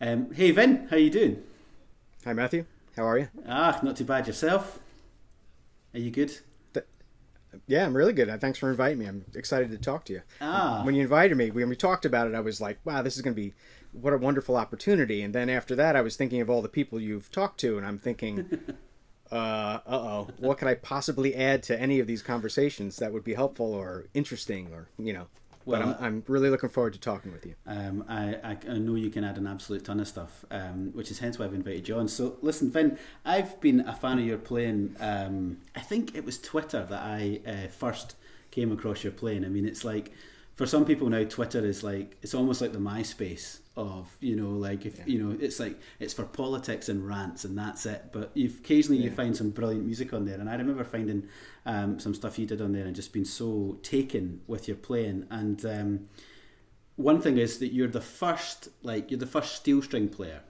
Um, hey Vin, how you doing? Hi Matthew, how are you? Ah, not too bad yourself. Are you good? Yeah, I'm really good. Thanks for inviting me. I'm excited to talk to you. Ah, When you invited me, when we talked about it, I was like, wow, this is going to be what a wonderful opportunity. And then after that, I was thinking of all the people you've talked to, and I'm thinking, uh oh, what could I possibly add to any of these conversations that would be helpful or interesting or, you know. Well, but I'm, I'm really looking forward to talking with you. um, I, I, know you can add an absolute ton of stuff, um, which is hence why I've invited you on. So listen, Vin, I've been a fan of your playing. Um, I think it was Twitter that I uh, first came across your playing. I mean, it's like for some people now, Twitter is like it's almost like the MySpace of you know, like if you know, it's like it's for politics and rants and that's it. But you've occasionally you find some brilliant music on there, and I remember finding um, some stuff you did on there and just been so taken with your playing and. Um, one thing is that you're the first, like you're the first steel string player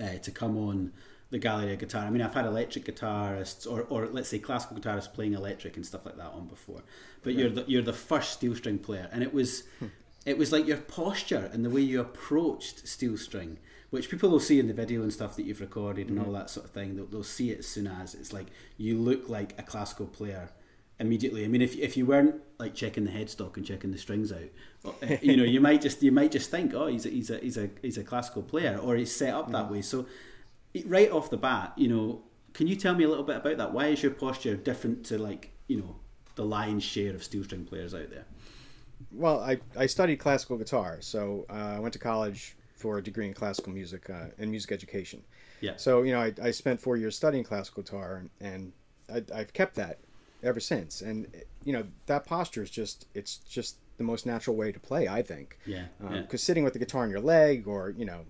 uh, to come on the Gallery of Guitar. I mean, I've had electric guitarists or, or let's say classical guitarists playing electric and stuff like that on before, but you're the, you're the first steel string player, and it was it was like your posture and the way you approached steel string, which people will see in the video and stuff that you've recorded and all that sort of thing. They'll, they'll see it as soon as it's like you look like a classical player immediately. I mean, if if you weren't like checking the headstock and checking the strings out, uh, you know, you might just you might just think, oh, he's a, he's a he's a he's a classical player, or he's set up that way. So, right off the bat, you know, can you tell me a little bit about that? Why is your posture different to like you know the lion's share of steel string players out there? Well, I, I studied classical guitar, so uh, I went to college for a degree in classical music uh, and music education. Yeah. So you know, I, I spent four years studying classical guitar, and, and I, I've kept that ever since. And you know, that posture is just it's just the most natural way to play, I think. Yeah, Because yeah. sitting with the guitar on your leg, or you know,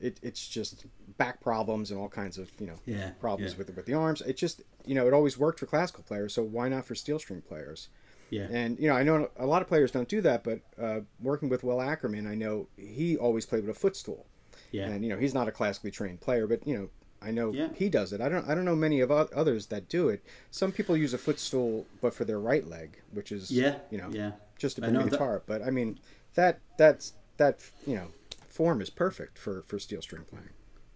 it, it's just back problems and all kinds of you know Yeah, problems yeah. with with the arms. It just you know, it always worked for classical players, so why not for steel string players? Yeah. And you know, I know a lot of players don't do that, but uh, working with Will Ackerman, I know he always played with a footstool. Yeah. And you know, he's not a classically trained player, but you know, I know Yeah. he does it. I don't. I don't know many of others that do it. Some people use a footstool, but for their right leg, which is Yeah, you know, yeah. just a know that- guitar. But I mean, that that's that you know, form is perfect for for steel string playing.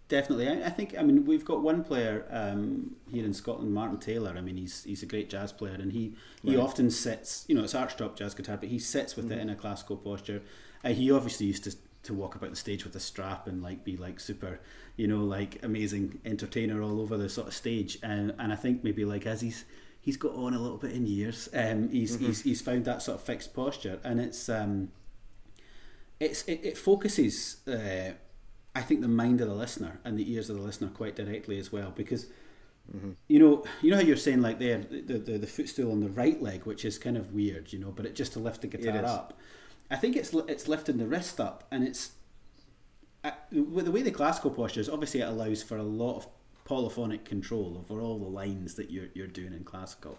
Definitely, I, I think. I mean, we've got one player um, here in Scotland, Martin Taylor. I mean, he's he's a great jazz player, and he he Right. often sits. You know, it's archtop jazz guitar, but he sits with it in a classical posture. Uh, he obviously used to to walk about the stage with a strap and like be like super, you know, like amazing entertainer all over the sort of stage. And and I think maybe like as he's he's got on a little bit in years, um, he's he's he's found that sort of fixed posture, and it's um, it's it, it focuses uh, I think the mind of the listener and the ears of the listener quite directly as well because you know you know how you're saying like there the, the the footstool on the right leg which is kind of weird you know but it just to lift the guitar up. I think it's it's lifting the wrist up and it's uh, with the way the classical posture is obviously it allows for a lot of polyphonic control over all the lines that you're, you're doing in classical.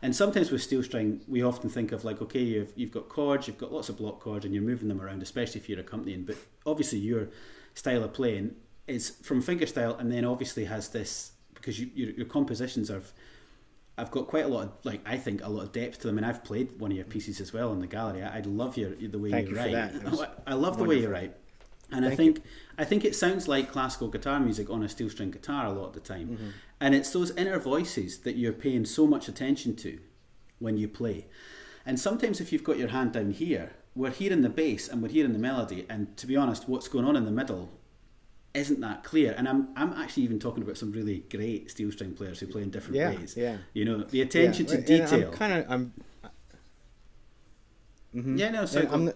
And sometimes with steel string we often think of like okay you've, you've got chords you've got lots of block chords and you're moving them around especially if you're accompanying but obviously your style of playing is from fingerstyle and then obviously has this because you, your, your compositions are I've got quite a lot of like I think a lot of depth to them, and I've played one of your pieces as well in the gallery. I, I love your the way Thank you you for write. that. That I love the way you write, and I Thank think I think it sounds like classical guitar music on a steel string guitar a lot of the time, Mm-hmm. and it's those inner voices that you're paying so much attention to when you play, and sometimes if you've got your hand down here, we're hearing the bass and we're hearing the melody, and to be honest, what's going on in the middle isn't that clear. And I'm I'm actually even talking about some really great steel string players who play in different Yeah, ways. yeah. You know, the attention Yeah, to detail. I'm kind of I'm yeah, no, so I'm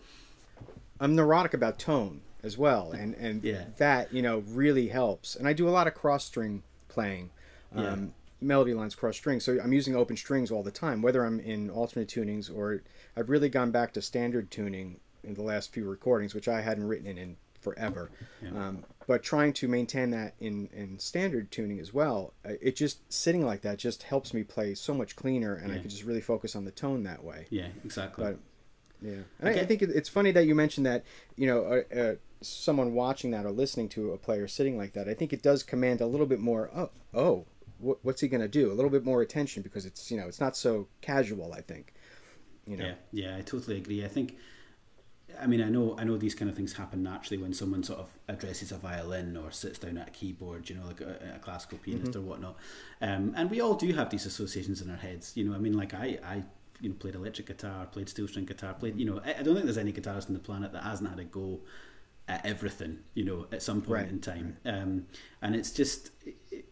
I'm neurotic about tone as well, and and Yeah. that you know really helps. And I do a lot of cross string playing, um, Yeah. Melody lines cross strings. So I'm using open strings all the time, whether I'm in alternate tunings or I've really gone back to standard tuning in the last few recordings, which I hadn't written in, in forever. Yeah. Um, but trying to maintain that in, in standard tuning as well, uh, it just sitting like that just helps me play so much cleaner, and I Yeah. can just really focus on the tone that way. yeah, exactly. But yeah, and I, I think it- it's funny that you mentioned that. You know, uh, uh, someone watching that or listening to a player sitting like that. I think it does command a little bit more. Oh, oh, what, what's he going to do? A little bit more attention because it's you know it's not so casual. I think. You know. Yeah, yeah, I totally agree. I think I mean, I know, I know these kind of things happen naturally when someone sort of addresses a violin or sits down at a keyboard, you know, like a, a classical pianist mm-hmm. or whatnot. Um, and we all do have these associations in our heads, you know. I mean, like I, I, you know, played electric guitar, played steel string guitar, played, you know. I, I don't think there's any guitarist on the planet that hasn't had a go at everything, you know, at some point right. in time. Um, and it's just,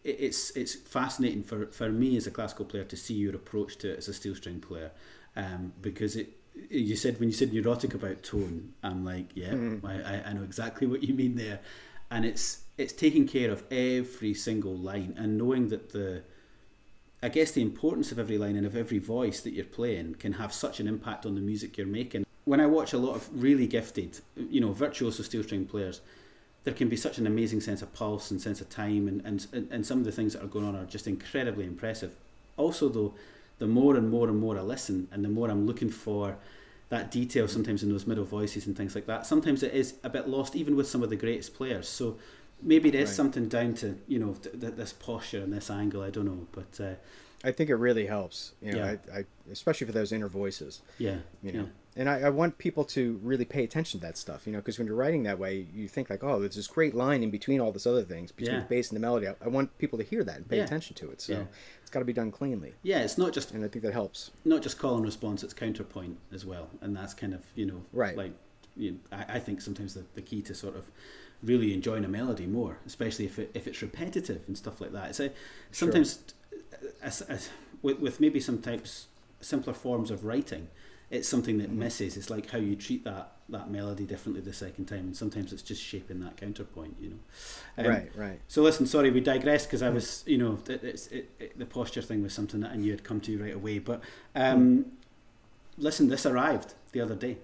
it's it's fascinating for for me as a classical player to see your approach to it as a steel string player, um, because it you said when you said neurotic about tone, I'm like, yeah, mm. I, I know exactly what you mean there, and it's it's taking care of every single line and knowing that the, I guess the importance of every line and of every voice that you're playing can have such an impact on the music you're making. When I watch a lot of really gifted, you know, virtuoso steel string players, there can be such an amazing sense of pulse and sense of time, and, and, and some of the things that are going on are just incredibly impressive. Also, though, the more and more and more I listen, and the more I'm looking for that detail sometimes in those middle voices and things like that. Sometimes it is a bit lost, even with some of the greatest players. So maybe it is right. something down to you know th- th- this posture and this angle. I don't know, but uh, I think it really helps. You know, yeah. I, I, especially for those inner voices. Yeah. You know, yeah. And I, I want people to really pay attention to that stuff. You know, because when you're writing that way, you think like, oh, there's this great line in between all this other things between yeah. the bass and the melody. I, I, want people to hear that and pay yeah. attention to it. So it's got to be done cleanly. Yeah, it's not just, and I think that helps. Not just call and response; it's counterpoint as well, and that's kind of you know, right. Like, you know, I, I think sometimes the, the key to sort of really enjoying a melody more, especially if it if it's repetitive and stuff like that. It's a sometimes sure. as, as, with with maybe some types simpler forms of writing it's something that misses. It's like how you treat that that melody differently the second time, and sometimes it's just shaping that counterpoint. You know. Um, right. Right. So listen, sorry, we digressed because I was, you know, it, it's it, it, the posture thing was something that I knew had come to right away. But um, listen, this arrived the other day.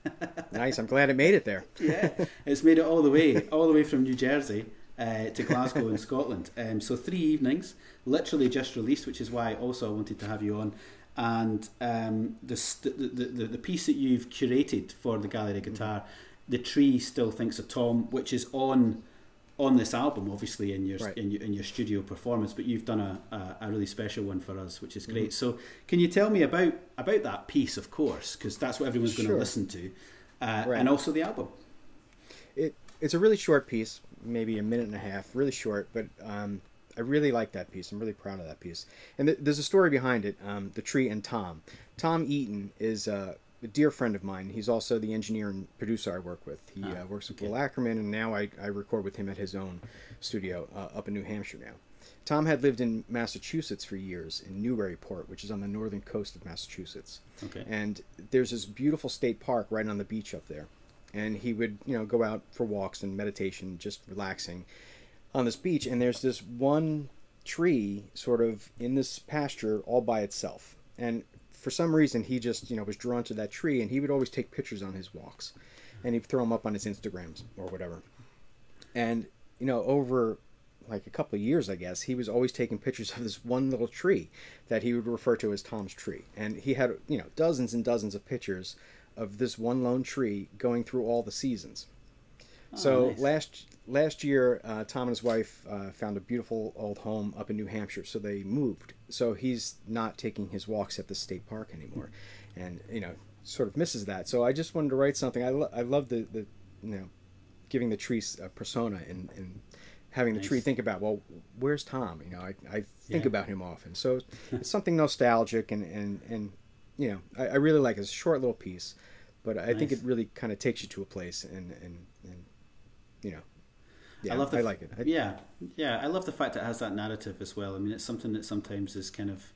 nice. I'm glad it made it there. yeah, it's made it all the way, all the way from New Jersey. Uh, to Glasgow in Scotland. Um, so three evenings, literally just released, which is why also I wanted to have you on and um, the, the, the, the piece that you've curated for the gallery guitar, mm-hmm. the tree still thinks of Tom, which is on on this album, obviously in your right. in your in your studio performance, but you've done a, a, a really special one for us, which is great. Mm-hmm. So, can you tell me about about that piece, of course, because that's what everyone's sure. going to listen to, uh, right. and also the album. It it's a really short piece, maybe a minute and a half, really short, but um, I really like that piece. I'm really proud of that piece. And th- there's a story behind it. Um, the tree and Tom. Tom Eaton is uh, a dear friend of mine. He's also the engineer and producer I work with. He ah, uh, works with okay. Will Ackerman, and now I, I record with him at his own studio uh, up in New Hampshire now. Tom had lived in Massachusetts for years in Newburyport, which is on the northern coast of Massachusetts. Okay. And there's this beautiful state park right on the beach up there. And he would, you know, go out for walks and meditation, just relaxing on this beach, and there's this one tree sort of in this pasture all by itself. And for some reason, he just you know was drawn to that tree, and he would always take pictures on his walks, and he'd throw them up on his Instagrams or whatever. And you know, over like a couple of years, I guess, he was always taking pictures of this one little tree that he would refer to as Tom's tree. And he had, you know, dozens and dozens of pictures of this one lone tree going through all the seasons. Oh, so nice. last last year, uh, Tom and his wife uh, found a beautiful old home up in New Hampshire, so they moved. So he's not taking his walks at the state park anymore, and you know, sort of misses that. So I just wanted to write something. I, lo- I love the, the you know, giving the tree a persona and, and having the nice. tree think about well, where's Tom? You know, I, I think yeah. about him often. So it's something nostalgic and and and you know, I, I really like it. It's a short little piece, but I nice. think it really kind of takes you to a place and and you know yeah, I love the, I like it. I, yeah, yeah, I love the fact that it has that narrative as well. I mean, it's something that sometimes is kind of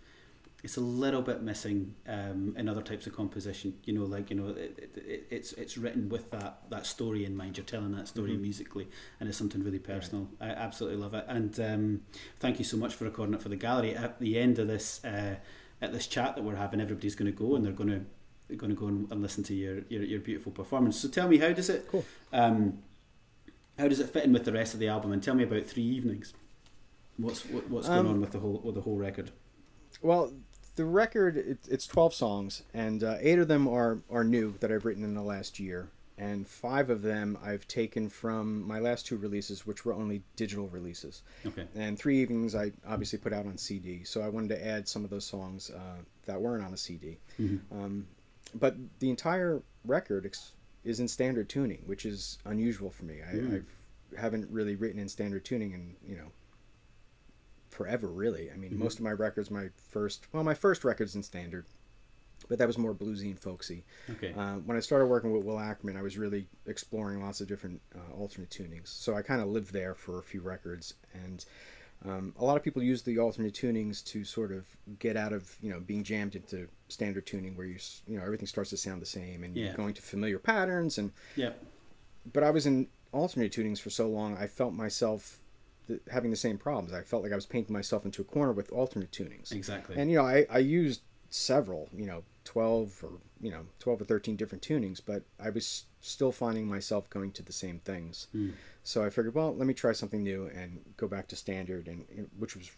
it's a little bit missing um, in other types of composition. You know, like you know, it, it, it's it's written with that that story in mind. You're telling that story mm-hmm. musically, and it's something really personal. Right. I absolutely love it. And um, thank you so much for recording it for the gallery. At the end of this, uh, at this chat that we're having, everybody's going to go and they're going to they're going to go and, and listen to your, your your beautiful performance. So tell me, how does it? Cool. Um, how does it fit in with the rest of the album? And tell me about Three Evenings. What's what, what's going um, on with the whole with the whole record? Well, the record it, it's twelve songs, and uh, eight of them are are new that I've written in the last year, and five of them I've taken from my last two releases, which were only digital releases. Okay. And Three Evenings I obviously put out on CD, so I wanted to add some of those songs uh, that weren't on a CD. Mm-hmm. Um, but the entire record is in standard tuning, which is unusual for me. I Mm. I've, haven't really written in standard tuning in you know forever really. I mean, Mhm. most of my records, my first well, my first record's in standard, but that was more bluesy and folksy. Okay. Uh, when I started working with Will Ackerman, I was really exploring lots of different uh, alternate tunings. So I kind of lived there for a few records, and um, a lot of people use the alternate tunings to sort of get out of you know being jammed into standard tuning, where you you know everything starts to sound the same, and Yeah. you're going to familiar patterns. And yeah. but I was in alternate tunings for so long, I felt myself th- having the same problems. I felt like I was painting myself into a corner with alternate tunings. Exactly. And you know, I, I used several, you know, twelve or you know, twelve or thirteen different tunings, but I was still finding myself going to the same things. Mm. So I figured, well, let me try something new and go back to standard, and and- which was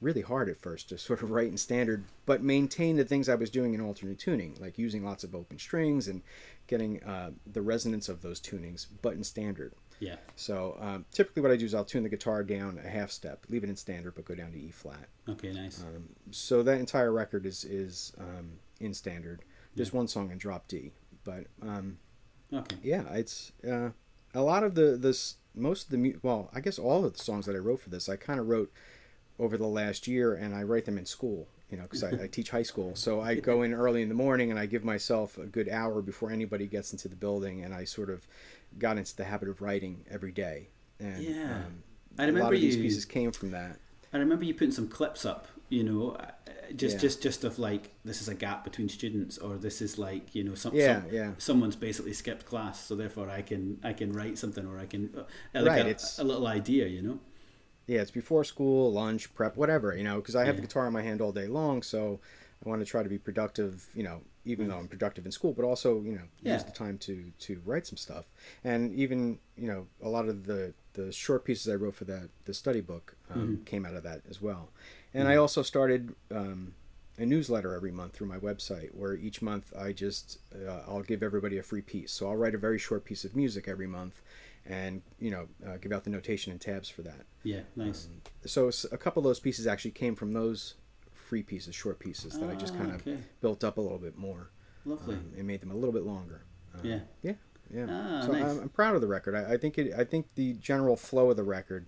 really hard at first to sort of write in standard, but maintain the things I was doing in alternate tuning, like using lots of open strings and getting uh, the resonance of those tunings, but in standard. yeah. So um, typically, what I do is I'll tune the guitar down a half step, leave it in standard, but go down to E flat. Okay. Nice. Um, so that entire record is is um, in standard. There's one song in drop D, but um, Okay. yeah, it's uh, a lot of the this most of the mu- well, I guess all of the songs that I wrote for this, I kind of wrote over the last year, and I write them in school. You know, because I, I teach high school, so I go in early in the morning and I give myself a good hour before anybody gets into the building, and I sort of got into the habit of writing every day. And Yeah. um, I a remember lot of these pieces came from that. I remember you putting some clips up, you know, uh, just Yeah. just just of like this is a gap between students, or this is like you know some, Yeah, some yeah. someone's basically skipped class, so therefore I can I can write something, or I can uh, like Right, a, it's- a little idea, you know. yeah, it's before school, lunch, prep, whatever, you know, because I have the guitar in my hand all day long, so I want to try to be productive, you know, even though I'm productive in school, but also, you know, Yeah. use the time to to write some stuff. And even, you know, a lot of the the short pieces I wrote for that the study book um, Mhm. came out of that as well. And I also started um, a newsletter every month through my website, where each month I just uh, I'll give everybody a free piece. So I'll write a very short piece of music every month, and you know, uh, give out the notation and tabs for that Yeah, nice. so a couple of those pieces actually came from those free pieces, short pieces that I just Ah, kind of okay. built up a little bit more Lovely. um, and made them a little bit longer. Um, Yeah. yeah, yeah. Ah, so nice. I'm, I'm proud of the record. I, I think it. I think the general flow of the record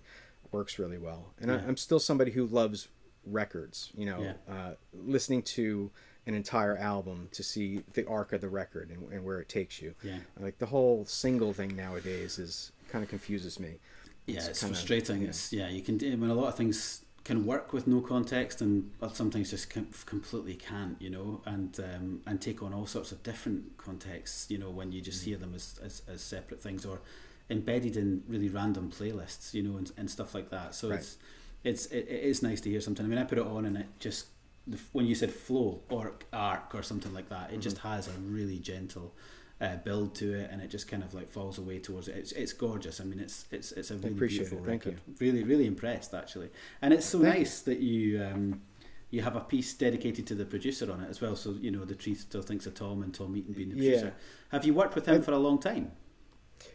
works really well, and Yeah. I, I'm still somebody who loves records. You know, Yeah. uh, listening to an entire album to see the arc of the record and, and where it takes you. yeah. Like the whole single thing nowadays is kind of confuses me. Yeah, It's it's, frustrating. yeah. It's yeah, you can do. I mean, a lot of things can work with no context, and but sometimes just com- completely can't. You know, and um, and take on all sorts of different contexts. You know, when you Mm. just hear them as, as, as separate things or embedded in really random playlists. You know, and, and stuff like that. So Right. it's it's it, it is nice to hear something. I mean, I put it on and it just the, when you said flow or arc or something like that, it just Mm-hmm. has a really gentle. Uh, build to it and it just kind of like falls away towards it. It's, it's gorgeous. I mean, it's it's it's a really beautiful it. Thank record. Really, really impressed actually. And it's so Thank nice that you um, you have a piece dedicated to the producer on it as well. So you know the tree still thinks of Tom and Tom Eaton being the Yeah. producer. Have you worked with him I- for a long time?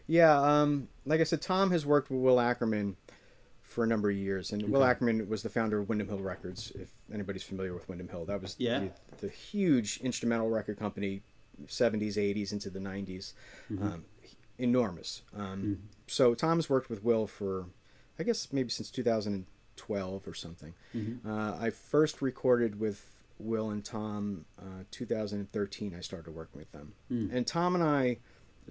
Yeah, um, like I said, Tom has worked with Will Ackerman for a number of years, and Will Ackerman was the founder of Windham Hill Records. If anybody's familiar with Windham Hill, that was Yeah. the, the huge instrumental record company, seventies, eighties, into the 90s Mm-hmm. um, enormous. Um, Mhm. So Tom's worked with Will for, I guess, maybe since 2012 or something. Mhm. Uh, I first recorded with Will and Tom uh, 2013. I started working with them, Mm. and Tom and I,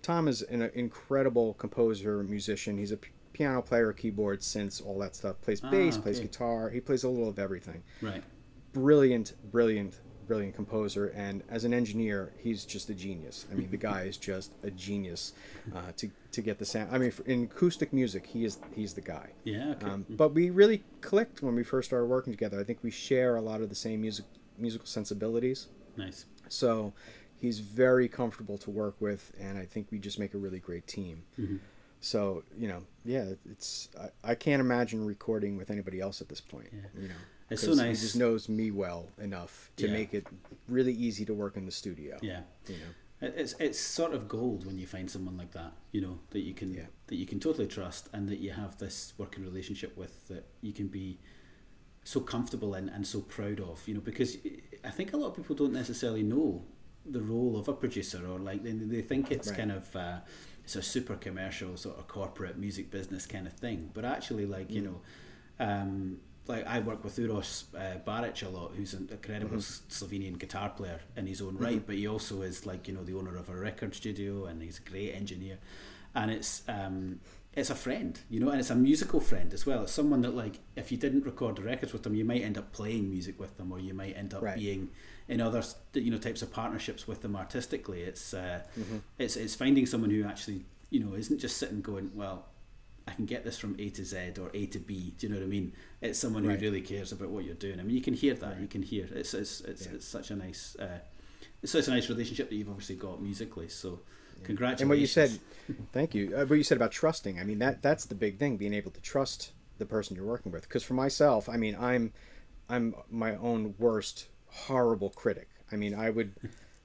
Tom is an incredible composer, musician. He's a piano player, keyboard, synths, all that stuff. Plays Ah, bass, plays guitar. He plays a little of everything. Right. Brilliant, brilliant, brilliant composer. And as an engineer, he's just a genius. I mean, the guy is just a genius uh, to to get the sound. I mean, for, in acoustic music, he is he's the guy. Yeah. Okay. Um, but we really clicked when we first started working together. I think we share a lot of the same music musical sensibilities. nice. So he's very comfortable to work with, and I think we just make a really great team. Mhm. So you know, yeah, it's I, I can't imagine recording with anybody else at this point. Yeah. You know, It's so nice. He just knows me well enough to Yeah. make it really easy to work in the studio. Yeah. You know. It's it's sort of gold when you find someone like that, you know, that you can Yeah. that you can totally trust and that you have this working relationship with that you can be so comfortable in and so proud of, you know, because I think a lot of people don't necessarily know the role of a producer or like they, they think it's Right. kind of uh, it's a super commercial sort of corporate music business kind of thing. But actually like you know um, like I work with Uros uh, Baric a lot who's an incredible Slovenian guitar player in his own right but he also is like you know the owner of a record studio and he's a great engineer. And it's um, it's a friend, you know, and it's a musical friend as well. It's someone that, like, if you didn't record the records with them, you might end up playing music with them, or you might end up Right. being in other, you know, types of partnerships with them artistically. It's uh, it's it's finding someone who actually, you know, isn't just sitting going, well, I can get this from A to Z or A to B. Do you know what I mean? It's someone Right. who really cares about what you're doing. I mean, you can hear that. Right. You can hear it's it's it's, Yeah. it's such a nice. Uh, it's such a nice relationship that you've obviously got musically. So, congratulations. And what you said, thank you. Uh, what you said about trusting. I mean, that that's the big thing, being able to trust the person you're working with. Because for myself, I mean, I'm I'm my own worst horrible critic. I mean, I would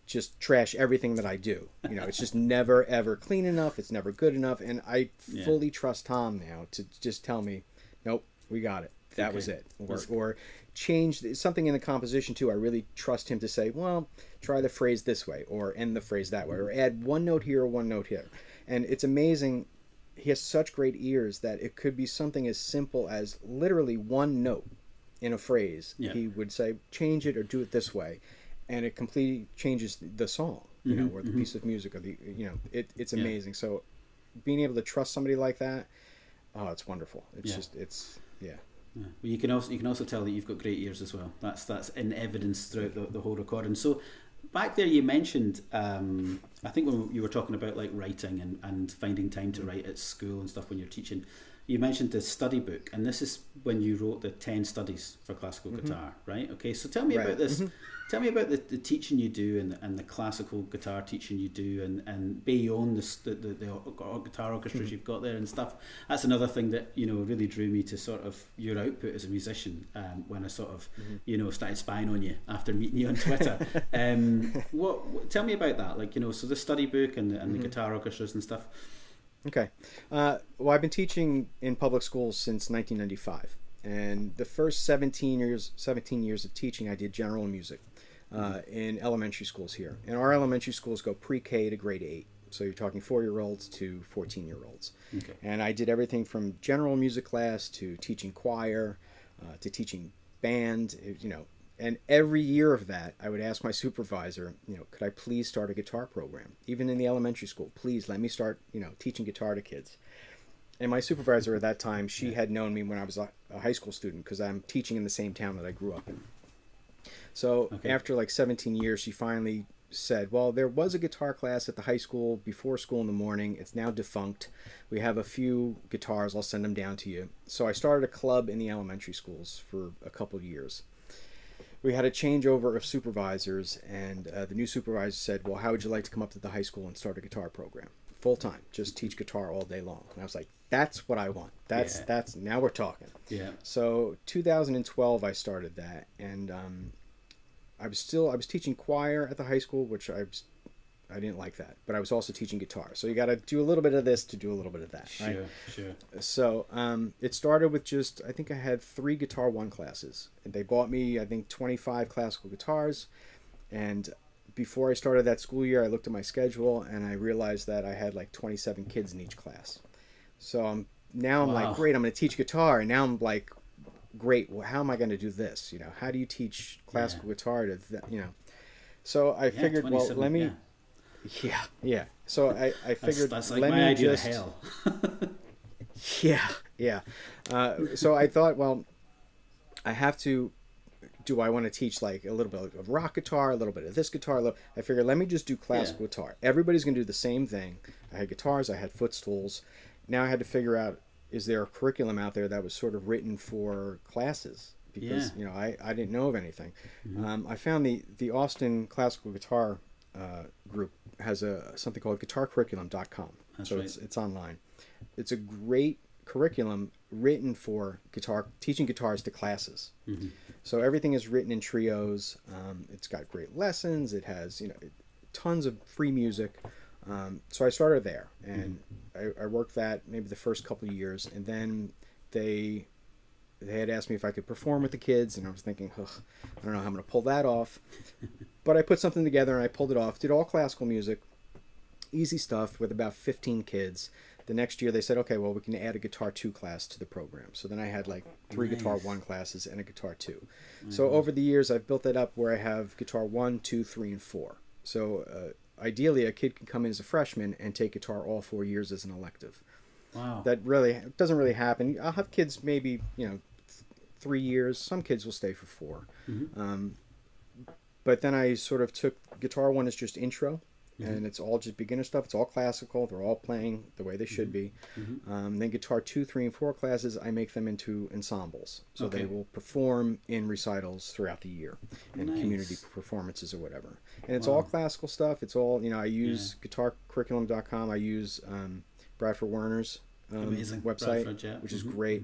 just trash everything that I do. You know, it's just never ever clean enough. It's never good enough. And I Yeah. fully trust Tom now to just tell me, nope, we got it. That was it. Or, or change something in the composition too. I really trust him to say, well, try the phrase this way, or end the phrase that way, or mm-hmm. add one note here, or one note here. And it's amazing. He has such great ears that it could be something as simple as literally one note in a phrase. Yeah. He would say, change it or do it this way, and it completely changes the song, you know, or the piece of music, or the you know, it, it's Mm-hmm, Yeah. amazing. So, being able to trust somebody like that, oh, it's wonderful. It's Yeah. just, it's yeah. Yeah. Well, you can also you can also tell that you've got great ears as well. That's that's in evidence throughout the, the whole recording. So back there, you mentioned um, I think when you were talking about like writing and, and finding time to write at school and stuff when you're teaching. You mentioned the study book, and this is when you wrote the ten studies for classical mm-hmm. guitar, right? Okay, so tell me Right. about this. Mm-hmm. Tell me about the, the teaching you do and, and the classical guitar teaching you do, and, and beyond the, the, the, the guitar orchestras mm-hmm. you've got there and stuff. That's another thing that you know really drew me to sort of your output as a musician um, when I sort of you know started spying on you after meeting you on Twitter. um, what, what tell me about that? Like you know, so the study book and the, and the guitar orchestras and stuff. Okay. Uh, well, I've been teaching in public schools since 1995, and the first 17 years 17 years of teaching, I did general music uh, in elementary schools here. And our elementary schools go pre-K to grade eight, so you're talking four-year-olds to 14-year-olds. Okay. And I did everything from general music class to teaching choir uh, to teaching band. You know, and every year of that, I would ask my supervisor, you know, could I please start a guitar program, even in the elementary school? Please let me start, you know, teaching guitar to kids. And my supervisor at that time, she had known me when I was a, high school student because I'm teaching in the same town that I grew up in. So Okay. after like 17 years, she finally said, Well, there was a guitar class at the high school before school in the morning. It's now defunct. We have a few guitars. I'll send them down to you. So I started a club in the elementary schools for a couple of years. We had a changeover of supervisors, and uh, the new supervisor said, Well, how would you like to come up to the high school and start a guitar program? Full time, just teach guitar all day long. And I was like, That's what I want. That's, Yeah. that's, now we're talking. Yeah. So 2012, I started that, and um, I was still I was teaching choir at the high school, which I was I didn't like that, but I was also teaching guitar. So you got to do a little bit of this to do a little bit of that, right? Sure. Sure. So um, it started with just I think I had three Guitar One classes, and they bought me I think 25 classical guitars, and before I started that school year, I looked at my schedule and I realized that I had like 27 kids in each class. So I'm now I'm Wow. like, great, I'm going to teach guitar, and now I'm like, great, well, how am I going to do this? You know, how do you teach classical guitar to th- you know? So I Yeah, figured, well, let me, yeah. Yeah, yeah. So I, I figured, that's like let my me idea just, of hell. yeah, yeah. Uh, so I thought, well, I have to. Do I want to teach like a little bit of rock guitar, a little bit of this guitar? a little- I figured, let me just do classical Yeah. guitar. Everybody's gonna do the same thing. I had guitars, I had footstools. Now I had to figure out: is there a curriculum out there that was sort of written for classes? Because Yeah. you know, I, I didn't know of anything. Um, I found the the Austin Classical Guitar uh, group has a something called GuitarCurriculum.com. That's so right. it's it's online. It's a great curriculum written for guitar teaching guitars to classes. Mm-hmm. So everything is written in trios. Um, it's got great lessons. It has you know tons of free music. Um, so I started there, and I, I worked that maybe the first couple of years, and then they they had asked me if I could perform with the kids, and I was thinking, I don't know how I'm going to pull that off. but I put something together and I pulled it off. Did all classical music, easy stuff with about 15 kids. The next year they said, okay, well we can add a guitar two class to the program. So then I had like three guitar one classes and a guitar 2 So over the years I've built that up where I have guitar one, two, three, and four. So uh, ideally a kid can come in as a freshman and take guitar all four years as an elective. Wow. That really doesn't really happen. I'll have kids maybe you know th- three years. Some kids will stay for 4 Mm-hmm. Um, but then I sort of took guitar one is just intro, Mm-hmm. and it's all just beginner stuff. It's all classical. They're all playing the way they should be. Mm-hmm. Um, then guitar two, three, and four classes, I make them into ensembles, so they will perform in recitals throughout the year and Nice. community performances or whatever. And it's Wow. all classical stuff. It's all you know. I use guitarcurriculum.com. I use um, Bradford Werner's um, website, Bradford, yeah. which is Mhm, great.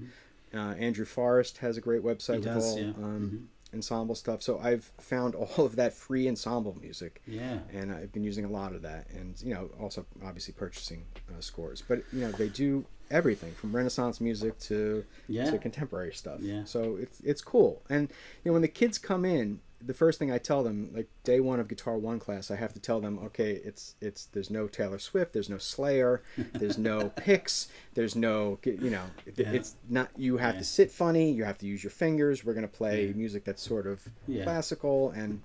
Uh, Andrew Forrest has a great website He with does, all yeah. Mm-hmm. um, ensemble stuff. So I've found all of that free ensemble music, Yeah. and I've been using a lot of that. And you know, also obviously purchasing uh, scores. But you know, they do everything from Renaissance music to Yeah. to contemporary stuff. Yeah. So it's it's cool. And you know, when the kids come in, the first thing I tell them, like day one of Guitar One class, I have to tell them, okay, it's it's there's no Taylor Swift, there's no Slayer, there's no picks, there's no you know, it- Yeah. it's not. You have Yeah. to sit funny, you have to use your fingers. We're gonna play Yeah. music that's sort of classical and.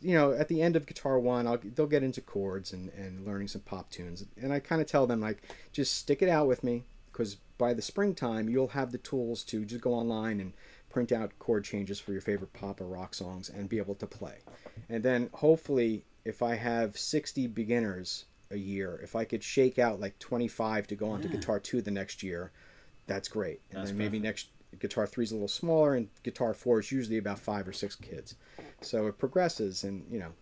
You know, at the end of Guitar One, I'll, they'll get into chords and, and learning some pop tunes, and I kind of tell them like, just stick it out with me, because by the springtime you'll have the tools to just go online and print out chord changes for your favorite pop or rock songs and be able to play. And then hopefully, if I have 60 beginners a year, if I could shake out like 25 to go on to Guitar 2 the next year, that's great. And That's then maybe perfect. next Guitar 3 is a little smaller and Guitar 4 is usually about 5 or 6 kids. So it progresses and, you know,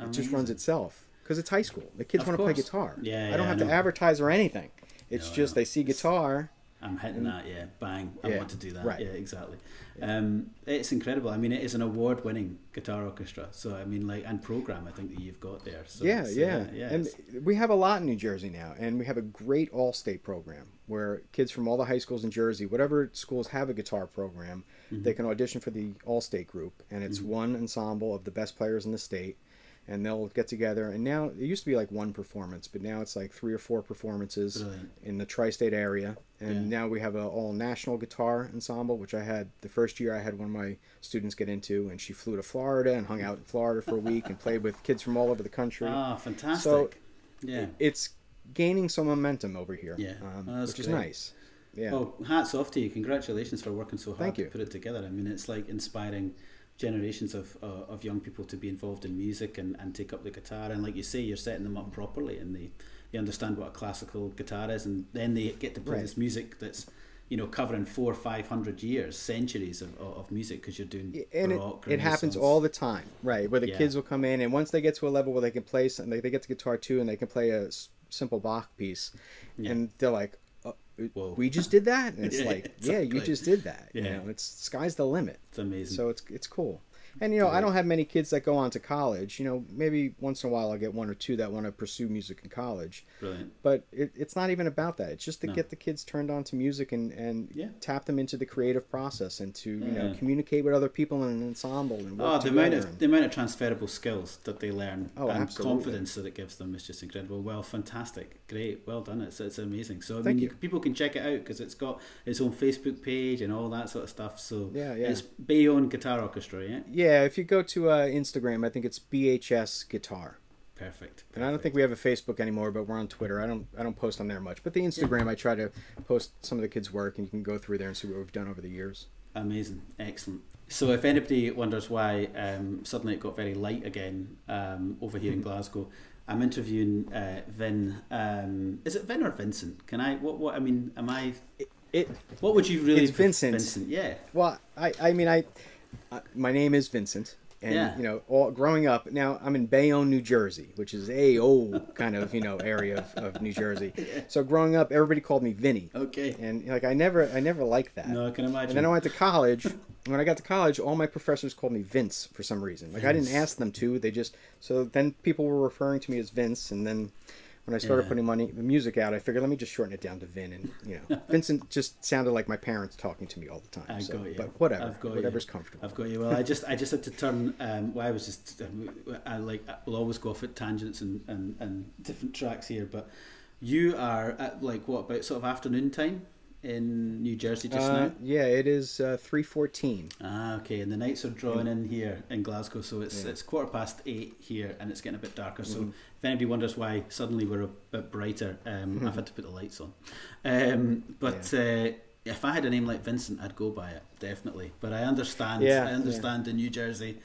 it just runs itself because it's high school. The kids want to play guitar. Yeah, I don't I have to advertise or anything. It's No, just they see guitar. I'm hitting that, yeah. Bang. I Yeah, want to do that. right. Yeah, exactly. Um, it's incredible. I mean, it is an award-winning guitar orchestra. So I mean, like, and program. I think that you've got there. So yeah, it's, uh, yeah, yeah. And we have a lot in New Jersey now, and we have a great all-state program where kids from all the high schools in Jersey, whatever schools have a guitar program, Mm-hmm. they can audition for the all-state group, and it's one ensemble of the best players in the state, and they'll get together. And now it used to be like one performance, but now it's like three or four performances Brilliant. in the tri-state area. And Yeah. now we have a all-national guitar ensemble, which I had the first year I had one of my students get into, and she flew to Florida and hung out in Florida for a week and played with kids from all over the country Ah, fantastic. yeah. it's gaining some momentum over here. Yeah. um, Oh, which is nice. Yeah, Well, hats off to you. Congratulations for working so hard Thank to put it together. I mean, it's like inspiring generations of uh, of young people to be involved in music and, and take up the guitar. And like you say, you're setting them up properly, and they they understand what a classical guitar is, and then they get to play Right. this music that's you know covering four, five hundred years, centuries of, of music because you're doing and it, rock. it happens all the time, right? Where the Yeah. kids will come in, and once they get to a level where they can play, some, they, they get to guitar too and they can play a simple Bach piece, Yeah. and they're like, Whoa. "We just did that," and it's Yeah, like, "Yeah, you just did that." You know, it's sky's the limit. It's amazing. So it's it's cool. And you know, I don't have many kids that go on to college. You know, maybe once in a while I'll get one or two that want to pursue music in college. Brilliant. But it, it's not even about that. It's just to No. get the kids turned on to music and, and Yeah. tap them into the creative process and to you know communicate with other people in an ensemble and oh, work Oh, the amount of and- the amount of transferable skills that they learn Oh, and absolutely. confidence that it gives them is just incredible. Well, fantastic, great, well done. It's it's amazing. So I Thank mean, you. you. people can check it out because it's got its own Facebook page and all that sort of stuff. So Yeah, yeah. it's Bayonne Guitar Orchestra, yeah. yeah, if you go to uh, Instagram, I think it's BHS Guitar. Perfect. And I don't think we have a Facebook anymore, but we're on Twitter. I don't I don't post on there much. But the Instagram, I try to post some of the kids' work, and you can go through there and see what we've done over the years. Amazing, excellent. So, if anybody wonders why um, suddenly it got very light again um, over here in. Glasgow, I'm interviewing uh, Vin. Um, is it Vin or Vincent? Can I? What? What? I mean, am I? It What would you really? It's Vincent. Vincent, yeah. Well, I, I mean, I, uh, my name is Vincent, and Yeah. you know, all growing up. Now I'm in Bayonne, New Jersey, which is a old kind of you know area of, of New Jersey. So growing up, everybody called me Vinny, Okay. and like I never, I never liked that. No, I can imagine. And then I went to college. When I got to college, all my professors called me Vince for some reason. Like I didn't ask them to. They just so then people were referring to me as Vince, and then when I started Yeah. putting money music out, I figured let me just shorten it down to Vin, and you know, Vincent just sounded like my parents talking to me all the time. I so, got you. But whatever, I've got you. whatever's comfortable. I've got you. Well, I just I just had to turn. Um, well, I was just I like we'll always go off at tangents and, and, and different tracks here, but you are at like what about sort of afternoon time in New Jersey just Uh, now? yeah, it is uh, three fourteen. Ah, okay. And the nights are drawing in here in Glasgow, so it's Yeah. Mm-hmm. it's quarter past eight here, and it's getting a bit darker. So if anybody wonders why suddenly we're a bit brighter, um, I've had to put the lights on. Um, but uh, if I had a name like Vincent, I'd go by it definitely. But I understand. Yeah, I understand in New Jersey.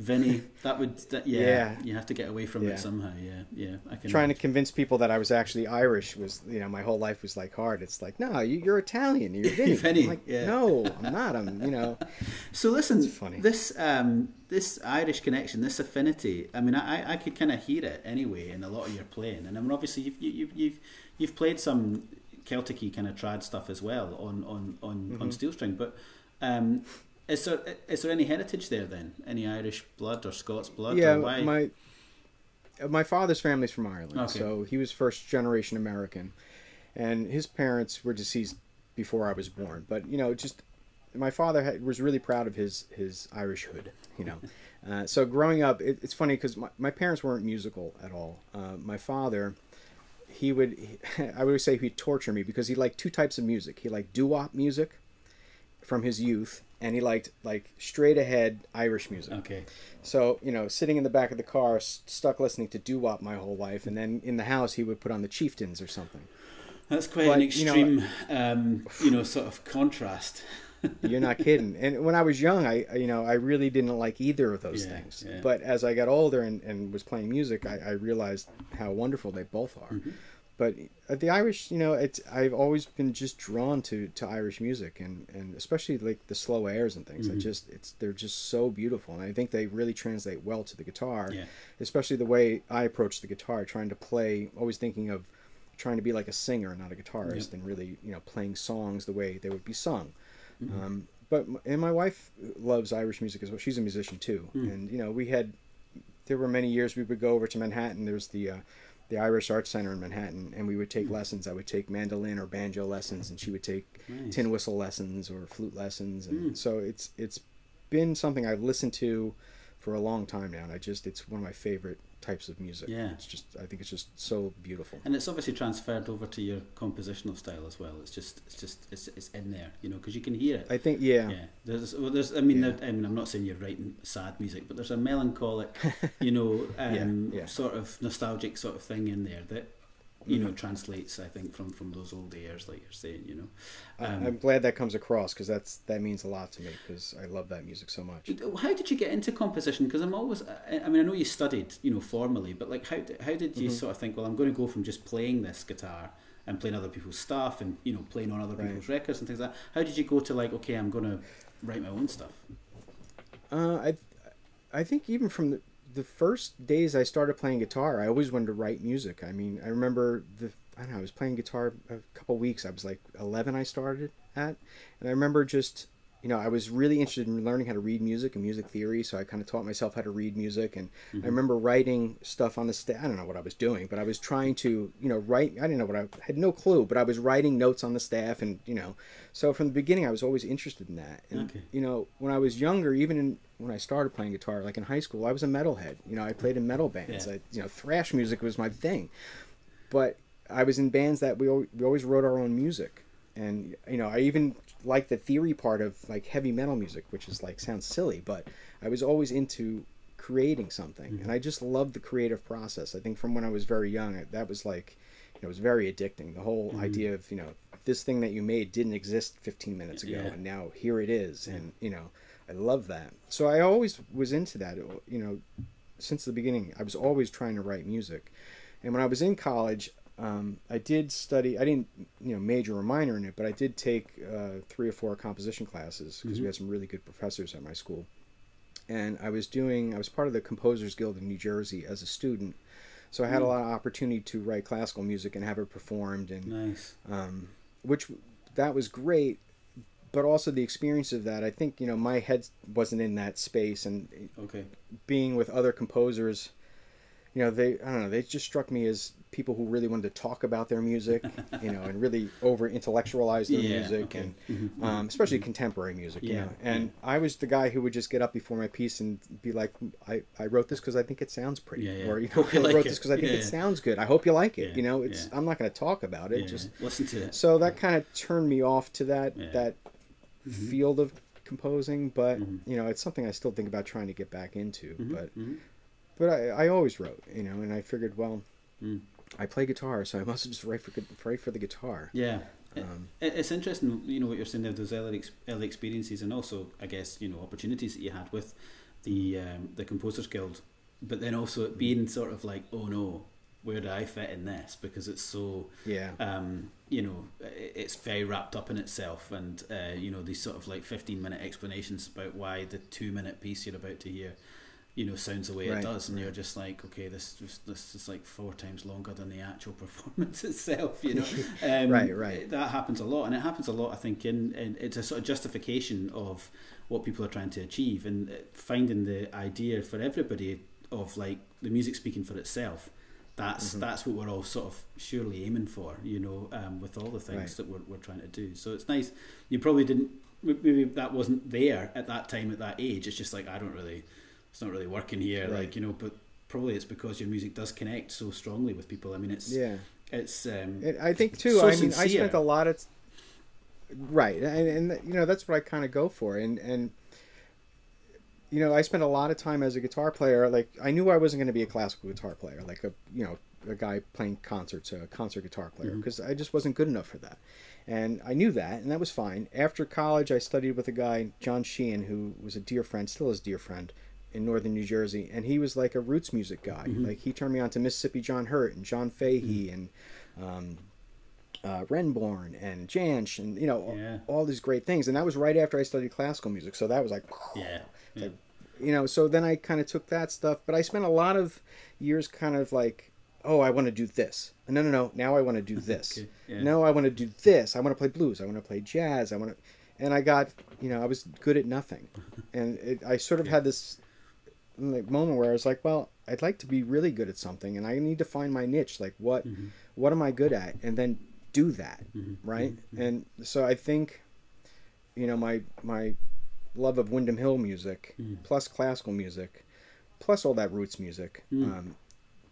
Vinny, that would, that, yeah, Yeah. you have to get away from Yeah. it somehow. Yeah, yeah. I can Trying to convince people that I was actually Irish was, you know, my whole life was like hard. It's like, no, you, you're Italian. You're Vinny. Vinny, I'm like, yeah. no, I'm not. I'm, you know, So listen, funny. this um, this Irish connection, this affinity. I mean, I, I could kind of hear it anyway in a lot of your playing, and I mean, obviously you've you- you've you've you've played some Celtic-y kind of trad stuff as well on on on, Mm-hmm. on steel string. But um, is there is there any heritage there then? Any Irish blood or Scots blood? yeah, or why? my my father's family's from Ireland, Okay. so he was first generation American, and his parents were deceased before I was born. But you know, just my father had, was really proud of his his Irishhood. You know, uh, so growing up, it, it's funny because my, my parents weren't musical at all. Uh, my father. He would, I would say he'd torture me because he liked two types of music. He liked doo-wop music from his youth, and he liked like straight ahead Irish music. okay, So, you know, sitting in the back of the car, s- stuck listening to doo wop my whole life, and then in the house, he would put on the Chieftains or something. that's quite But, an you know- extreme, um, you know, sort of contrast. You're not kidding. And when I was young, I, I- you know, I really didn't like either of those Yeah, things. yeah. But as I got older and, and was playing music, I, I realized how wonderful they both are. Mm-hmm. But uh, the Irish, you know, it's I've always been just drawn to, to Irish music and, and especially like the slow airs and things. I Mm-hmm. just it's they're just so beautiful, and I think they really translate well to the guitar. Yeah. especially the way I approach the guitar, trying to play, always thinking of trying to be like a singer, and not a guitarist, Yep. and really, you know, playing songs the way they would be sung. Mm-hmm. Um, but and my wife loves Irish music as well. She's a musician too, Hmm. and you know, we had there were many years we would go over to Manhattan. There's the uh, the Irish Arts Center in Manhattan, and we would take lessons. I would take mandolin or banjo lessons, and she would take Nice. tin whistle lessons or flute lessons, and Mm. so it's it's been something I've listened to for a long time now, and I just it's one of my favorite types of music. Yeah. it's just I think it's just so beautiful. And it's obviously transferred over to your compositional style as well. It's just, it's just, it's, it's in there, you know, because you can hear it. I think yeah, Yeah, there's, well, there's. I mean, Yeah. there- I mean, I'm not saying you're writing sad music, but there's a melancholic, you know, um, Yeah, yeah. sort of nostalgic sort of thing in there that, you know, Mhm. translates. I think from from those old airs, like you're saying, you know. Um, I'm glad that comes across because that's that means a lot to me because I love that music so much. How did you get into composition? Because I'm always, I I mean, I know you studied, you know, formally, but like, how did, how did you Mhm. sort of think? Well, I'm going to go from just playing this guitar and playing other people's stuff, and you know, playing on other Right. people's records and things like that. How did you go to like, okay, I'm going to write my own stuff? Uh, I I think even from the the first days I started playing guitar, I always wanted to write music. I mean, I remember the I don't know, I was playing guitar a couple weeks. I was like 11 I started at, and I remember just you know, I was really interested in learning how to read music and music theory, so I kind of taught myself how to read music. And I mm-hmm. remember writing stuff on the staff. I don't know what I was doing, but I was trying to, you know, write. I didn't know what I had no clue, but I was writing notes on the staff, and you know, so from the beginning, I was always interested in that. And Okay. you know, when I was younger, even in, when I started playing guitar, like in high school, I was a metalhead. You know, I played in metal bands. Yeah. I, you know, thrash music was my thing. But I was in bands that we we always wrote our own music, and you know, I even like the theory part of like heavy metal music, which is like sounds silly, but I was always into creating something, mm-hmm. and I just loved the creative process. I think from when I was very young, that was like, you know, it was very addicting. The whole mm-hmm. idea of you know this thing that you made didn't exist 15 minutes ago, Yeah. and now here it is, and you know, I love that. So I always was into that. You know, since the beginning, I was always trying to write music. And when I was in college, um, I did study. I didn't, you know, major or minor in it, but I did take uh, three or four composition classes because we had some really good professors at my school. And I was doing. I was part of the Composers Guild in New Jersey as a student, so I had a lot of opportunity to write classical music and have it performed, and Nice. um, which that was great. But also the experience of that, I think you know, my head wasn't in that space, and Okay. being with other composers you know, they I don't know, they just struck me as people who really wanted to talk about their music, you know, and really over intellectualize their Yeah, music, okay. and Mhm, um, especially contemporary music. You Yeah, know, and I was the guy who would just get up before my piece and be like, I, I wrote this because I think it sounds pretty, Yeah, yeah. or you know, I like wrote it. this because I think Yeah, it sounds good. I hope you like it. Yeah, You know, it's yeah. I'm not going to talk about it. Yeah, Just listen to it. so that kind of turned me off to that Yeah. that Mm-hmm. field of composing, but you know, it's something I still think about trying to get back into. Mhm, But. But I, I always wrote, you know, and I figured, well, Mm. I play guitar, so I must just write for write for the guitar. Yeah. Um, it- it's interesting, you know, what you're saying there, those early, early experiences, and also, I guess, you know, opportunities that you had with the um, the Composers Guild, but then also it being sort of like, oh no, where do I fit in this? Because it's so, Yeah, um, you know, it's very wrapped up in itself, and uh, you know, these sort of like 15 minute explanations about why the two minute piece you're about to hear, you know, sounds the way it does, and right. you're just like, okay, this this, this is like four times longer than the actual performance itself, you know. Um, Right, right. That happens a lot, and it happens a lot. I think in, in it's a sort of justification of what people are trying to achieve, and uh, finding the idea for everybody of like the music speaking for itself. That's Mm-hmm. that's what we're all sort of surely aiming for, you know, um, with all the things Right. that we're we're trying to do. So it's nice. You probably didn't. Maybe that wasn't there at that time at that age. It's just like I don't really. It's not really working here, Right. like you know. But probably it's because your music does connect so strongly with people. I mean, it's yeah. it's um, And I think too. So I mean, I spent a lot of right, and, and you know that's what I kind of go for, and and you know I spent a lot of time as a guitar player. Like I knew I wasn't going to be a classical guitar player, like a you know a guy playing concerts, a concert guitar player, Mm-hmm. because I just wasn't good enough for that. And I knew that, and that was fine. After college, I studied with a guy, John Sheehan, who was a dear friend, still is a dear friend, in northern New Jersey, and he was like a roots music guy. Mm-hmm. Like he turned me on to Mississippi John Hurt and John Fahey Mm-hmm. and um, uh, Renbourn and Jansch and you know Yeah. all, all these great things. And that was right after I studied classical music, so that was like yeah, yeah. you know. So then I kind of took that stuff, but I spent a lot of years kind of like, oh, I want to do this. No, no, no. Now I want to do this. Okay, yeah. No, I want to do this. I want to play blues. I want to play jazz. I want to, and I got, you know, I was good at nothing, and it, I sort of had this like moment where I was like, well, I'd like to be really good at something, and I need to find my niche. Like, what, Mm-hmm. what am I good at, and then do that, right? Mm-hmm. And so I think, you know, my my love of Windham Hill music, Mm. plus classical music, plus all that roots music, Mm. um,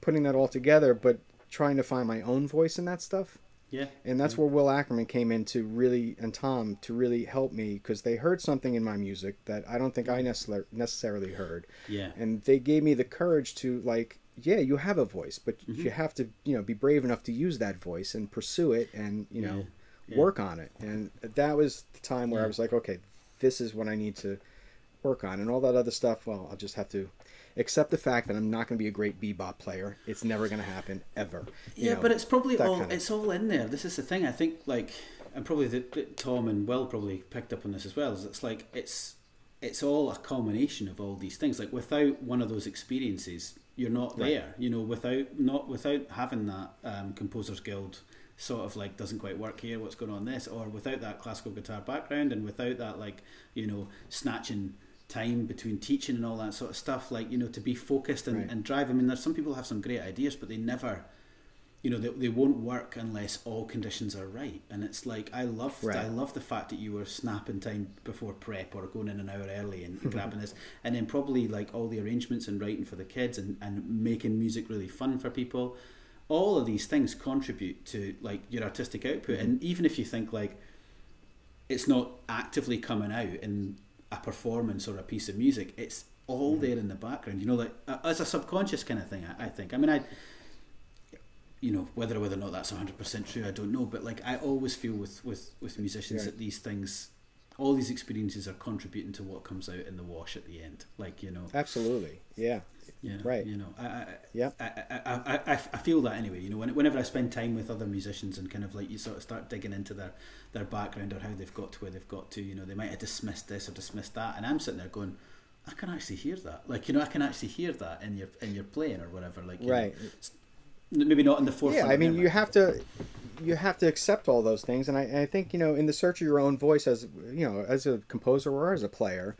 putting that all together, but trying to find my own voice in that stuff. Yeah. And that's where Will Ackerman came in to really, and Tom, to really help me because they heard something in my music that I don't think I necessar- necessarily heard. Yeah. And they gave me the courage to, like, yeah, you have a voice, but Mm-hmm. you have to, you know, be brave enough to use that voice and pursue it and, you know, Yeah. Yeah. work on it. And that was the time where I was like, okay, this is what I need to work on. And all that other stuff, well, I'll just have to accept the fact that I'm not going to be a great bebop player. It's never going to happen, ever. You Yeah, know, but it's probably all kind of- it's all in there. This is the thing. I think like, and probably that Tom and Will probably picked up on this as well. Is it's like it's it's all a combination of all these things. Like without one of those experiences, you're not Right. there. You know, without not without having that um, composers guild sort of like doesn't quite work here. What's going on this? Or without that classical guitar background and without that like you know snatching time between teaching and all that sort of stuff like you know to be focused and, Right. and drive. I mean there's some people have some great ideas but they never you know they, they won't work unless all conditions are right. And it's like i love Right. i love the fact that you were snapping time before prep or going in an hour early and grabbing this. And then probably like all the arrangements and writing for the kids and, and making music really fun for people. All of these things contribute to like your artistic output. Mm-hmm. And even if you think like it's not actively coming out in a performance or a piece of music it's all there in the background you know like uh, as a subconscious kind of thing I, I think i mean i you know whether whether or not that's 100% true i don't know but like i always feel with with with musicians Yeah. that these things all these experiences are contributing to what comes out in the wash at the end like you know Absolutely. Yeah. Know, Right. You know, I, I, Yep. I, I, I, I, feel that anyway. You know, whenever I spend time with other musicians and kind of like you sort of start digging into their their background or how they've got to where they've got to, you know, they might have dismissed this or dismissed that, and I'm sitting there going, I can actually hear that. Like, you know, I can actually hear that in your in your playing or whatever. Like, you know, Right. maybe not in the forefront. Yeah, I mean, you have to you have to accept all those things, and I, I think you know, in the search of your own voice as you know, as a composer or as a player,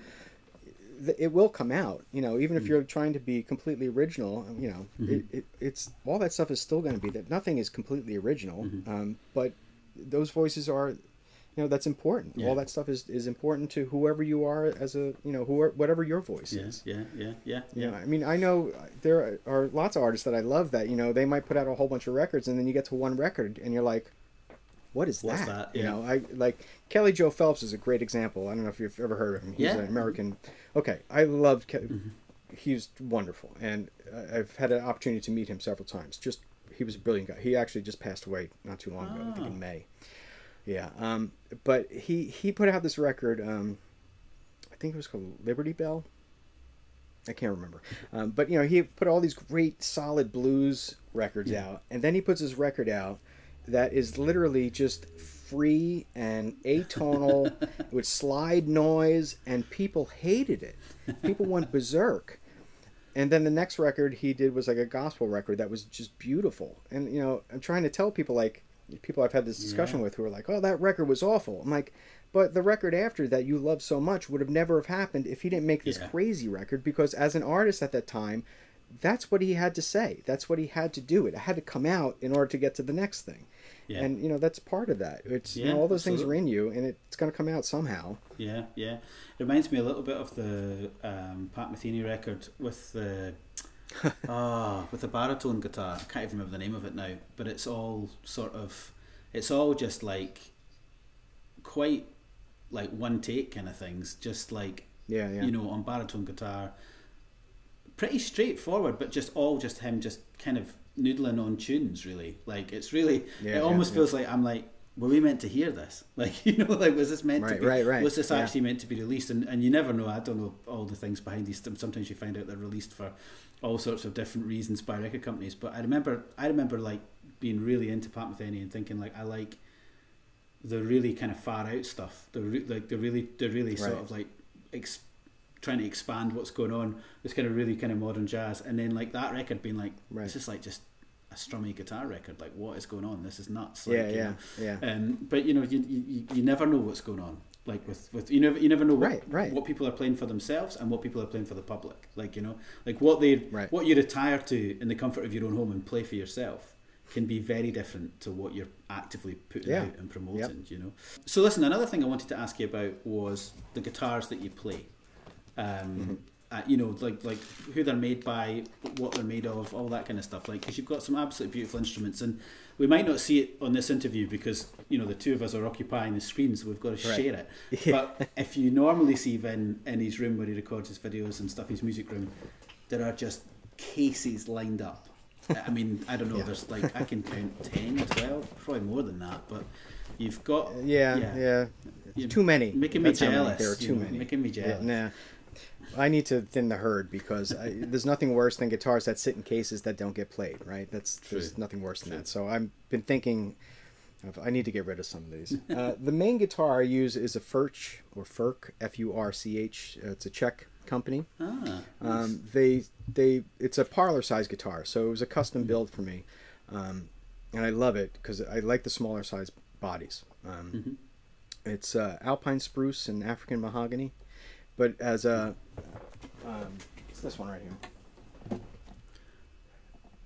it will come out. You know, even if Mm. you're trying to be completely original, you know, Mm-hmm. it, it, it's all that stuff is still going to be that. Nothing is completely original, Mm-hmm. um, but those voices are, you know, that's important. Yeah. All that stuff is, is important to whoever you are as a, you know, whoever, whatever your voice Yeah, is. yeah, yeah, yeah, You yeah. know, I mean, I know there are lots of artists that I love that, you know, they might put out a whole bunch of records and then you get to one record and you're like, what is that? that? You know, I like Kelly Joe Phelps is a great example. I don't know if you've ever heard of him. He's Yeah. an American. Okay, I loved. Ke- Mm-hmm. He's wonderful, and I've had an opportunity to meet him several times. Just he was a brilliant guy. He actually just passed away not too long ago. I think Ah. in May. Yeah, um, but he he put out this record. Um, I think it was called Liberty Bell. I can't remember. Um, but you know, he put all these great solid blues records out, and then he puts his record out that is literally just free and atonal with slide noise, and people hated it. People went berserk. And then the next record he did was like a gospel record that was just beautiful. And you know, I'm trying to tell people like people I've had this discussion Yeah. with who are like, "Oh, that record was awful." I'm like, "But the record after that you love so much would have never have happened if he didn't make this Yeah. crazy record because as an artist at that time, that's what he had to say. That's what he had to do. It had to come out in order to get to the next thing. Yeah. And you know, that's part of that. It's you know, all those things are in you and it's going to come out somehow. Yeah, yeah. It reminds me a little bit of the um, Pat Metheny record with the ah with the baritone guitar. I can't even remember the name of it now, but it's all sort of it's all just like quite like one take kind of things. Just like Yeah, yeah. you know on baritone guitar, pretty straightforward, but just all just him just kind of noodling on tunes. Really, like it's really Yeah, it yeah, almost yeah. feels like I'm like. Were we meant to hear this? Like you know, like was this meant to be? right, right. Was this actually meant to be released? And and you never know. I don't know all the things behind these. Sometimes you find out they're released for all sorts of different reasons by record companies. But I remember, I remember like being really into Pat Metheny and thinking like I like the really kind of far out stuff. The re- like the really the really sort of like ex- trying to expand what's going on. This kind of really kind of modern jazz, and then like that record being like Right. it's just like just strummy guitar record. Like what is going on? This is nuts. Like, yeah, you yeah, know. yeah. Um, but you know, you, you you never know what's going on. Like with, with you never you never know what, Right, right. what people are playing for themselves and what people are playing for the public. Like you know, like what they Right. what you retire to in the comfort of your own home and play for yourself can be very different to what you're actively putting Yeah. out and promoting. You know. So listen, another thing I wanted to ask you about was the guitars that you play. Um, Mm-hmm. Uh, you know, like like who they're made by, what they're made of, all that kind of stuff. Like, because you've got some absolutely beautiful instruments, and we might not see it on this interview because you know the two of us are occupying the screen, so we've got to Right. share it. Yeah. But if you normally see Vin in his room where he records his videos and stuff, his music room, there are just cases lined up. I mean, I don't know. Yeah. There's like I can count 10, 12, probably more than that. But you've got Yeah, yeah. You're Too many. making me That's jealous. There are you too know, many. Making me Yeah, jealous. nah. I need to thin the herd because I, there's nothing worse than guitars that sit in cases that don't get played. Right? That's there's nothing worse than True. that. So I've been thinking. Of, I need to get rid of some of these. Uh, the main guitar I use is a Furch or Furch F U R C H. Uh, It's a Czech company. Ah, Um, they they it's a parlor size guitar, so it was a custom build for me, um, and I love it because I like the smaller size bodies. Um, Mhm. It's uh, alpine spruce and African mahogany, but as a um, it's this one right here.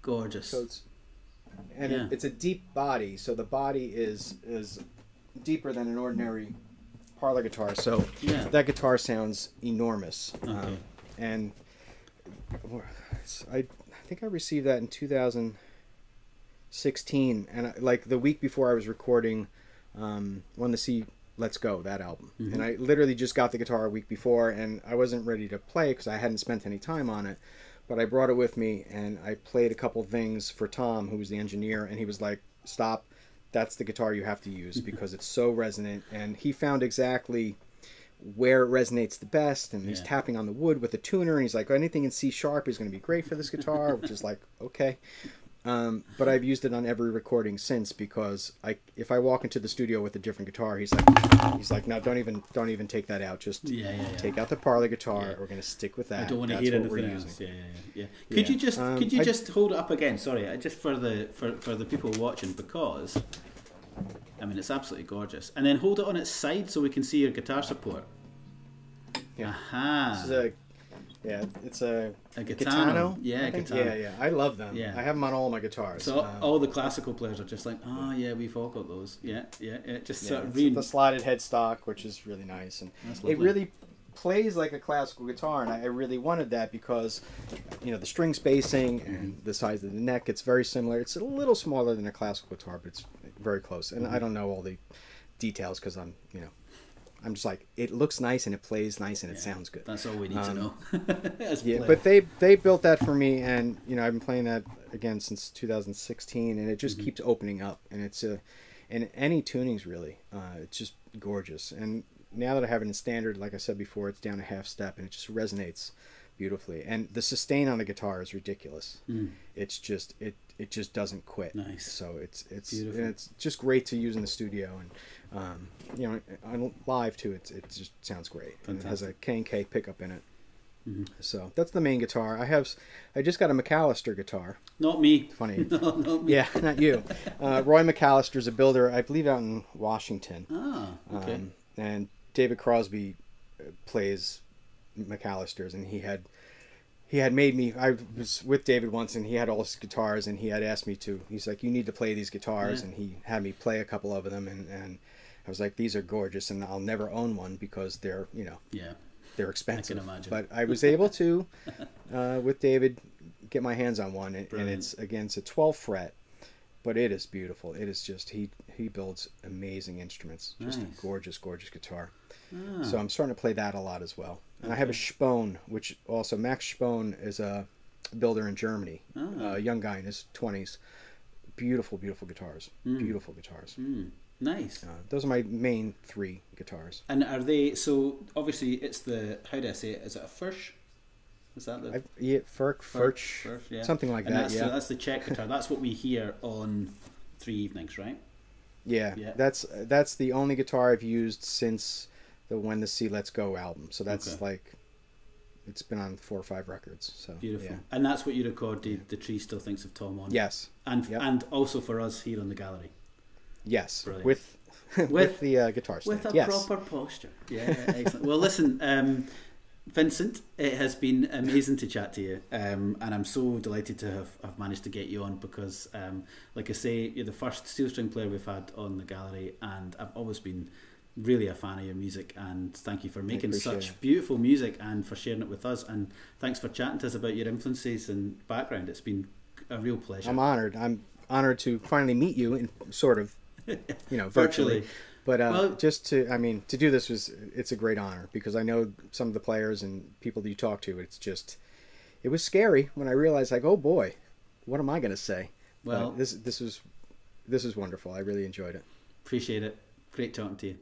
gorgeous. So it's and Yeah. it, it's a deep body, so the body is is deeper than an ordinary parlor guitar. So Yeah. that guitar sounds enormous. Okay. Um, and I, I think I received that in 2016, and I, like the week before I was recording, um, "When the Sea Let's Go" that album, Mhm. and I literally just got the guitar a week before, and I wasn't ready to play because I hadn't spent any time on it. But I brought it with me, and I played a couple things for Tom, who was the engineer, and he was like, "Stop." That's the guitar you have to use because it's so resonant, and he found exactly where it resonates the best and he's tapping on the wood with a tuner and he's like anything in c sharp is going to be great for this guitar which is like okay um, but i've used it on every recording since because i if i walk into the studio with a different guitar he's like he's like no don't even don't even take that out just Yeah, yeah, yeah. take out the parlor guitar we're going to stick with that I don't want to hear anything else. Yeah, yeah, yeah. Could you just Um, could you I- just hold it up again? Sorry, just for the for, for the people watching because I mean it's absolutely gorgeous. And then hold it on its side so we can see your guitar support. Yeah. Aha. This is a Yeah, it's a, A Gitano. Gitano. Yeah. Gitano. Yeah, yeah. I love them. Yeah. I have them on all my guitars. So Um, all the classical players are just like, oh yeah, we've all got those. Yeah, yeah, yeah. Just yeah, sort of re- the slotted headstock, which is really nice, and it really plays like a classical guitar, and I I really wanted that because, you know, the string spacing and mm-hmm. the size of the neck, it's very similar. It's a little smaller than a classical guitar, but it's very close. And I mm-hmm. don't know all the details because I'm, you know, I'm just like it looks nice and it plays nice and it sounds good. That's all we need to Um, know. Yeah, but they they built that for me, and you know I've been playing that again since 2016, and it just keeps opening up, and it's a, and any tunings really, uh, it's just gorgeous. And now that I have it in standard, like I said before, it's down a half step, and it just resonates beautifully. And the sustain on the guitar is ridiculous. It's just it it just doesn't quit. Nice. So it's it's Beautiful. it's just great to use in the studio, and um, you know on live too. It's it just sounds great. And it has a K and K pickup in it. So that's the main guitar. I have, I just got a McAllister guitar. not me. Funny. no, not me. Yeah, not you. Uh, Roy McAllister's a builder, I believe, out in Washington. Ah, okay. Um, and David Crosby uh, plays McAllister's, and he had he had made me. I was with David once, and he had all his guitars, and he had asked me to. He's like, "You need to play these guitars," Yeah. and he had me play a couple of them, and and I was like, "These are gorgeous," and I'll never own one because they're you know yeah. they're expensive. imagine. But I was able to, uh, with David, get my hands on one, and, and it's again it's a 12 fret, but it is beautiful. It is just he he builds amazing instruments. Just Nice. a gorgeous, gorgeous guitar. Ah, So I'm starting to play that a lot as well. And I have a Spone, which also Max Spone is a builder in Germany, Ah. a young guy in his 20s. Beautiful, beautiful guitars. Beautiful guitars. mm, nice. Uh, those are my main three guitars. And are they so? Obviously, it's the how do I say it? Is it a Furch? Is that the I, yeah, Furch, Fur- Furch, Furch, yeah. something like and that. That's yeah. the, that's the Czech guitar. That's what we hear on Three Evenings, right? Yeah, Yeah. that's that's the only guitar I've used since the When the Sea Lets Go album. So that's Okay. like it's been on four or five records. So Beautiful. Yeah. And that's what you recorded. The tree still thinks of Tom on. Yes, And Yep. and also for us here on the gallery yes, Brilliant. with with, With- the uh, guitar stand. with a yes. proper posture. Yeah, yeah, excellent. well, listen, um, Vincent, it has been amazing to chat to you, um, and I'm so delighted to have, have managed to get you on because, um, like I say, you're the first steel string player we've had on the gallery, and I've always been really a fan of your music and thank you for making such it. beautiful music and for sharing it with us and thanks for chatting to us about your influences and background it's been a real pleasure I'm honored. I'm honored to finally meet you, in sort of, you know, virtually. Virtually. But uh, Well- just to, I mean, to do this was it's a great honor because I know some of the players and people that you talk to. It's just, it was scary when I realized like, oh boy, what am I going to say? Well- this this was this was wonderful. I really enjoyed it. appreciate it great talking to you